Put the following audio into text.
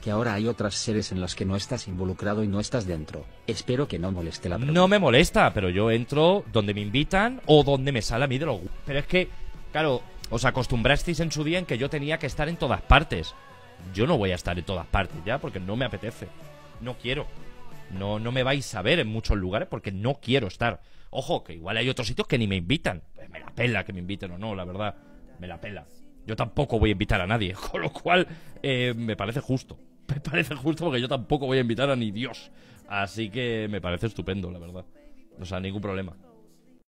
que ahora hay otras series en las que no estás involucrado y no estás dentro. Espero que no moleste la pregunta. No me molesta, pero yo entro donde me invitan o donde me sale a mí de los... Pero es que, claro, os acostumbrasteis en su día en que yo tenía que estar en todas partes. Yo no voy a estar en todas partes ya porque no me apetece. No quiero. No, no me vais a ver en muchos lugares porque no quiero estar. Ojo, que igual hay otros sitios que ni me invitan. Pues me la pela que me inviten o no, la verdad. Me la pela. Yo tampoco voy a invitar a nadie, con lo cual eh, me parece justo. Me parece justo porque yo tampoco voy a invitar a ni Dios. Así que me parece estupendo, la verdad. O sea, ningún problema.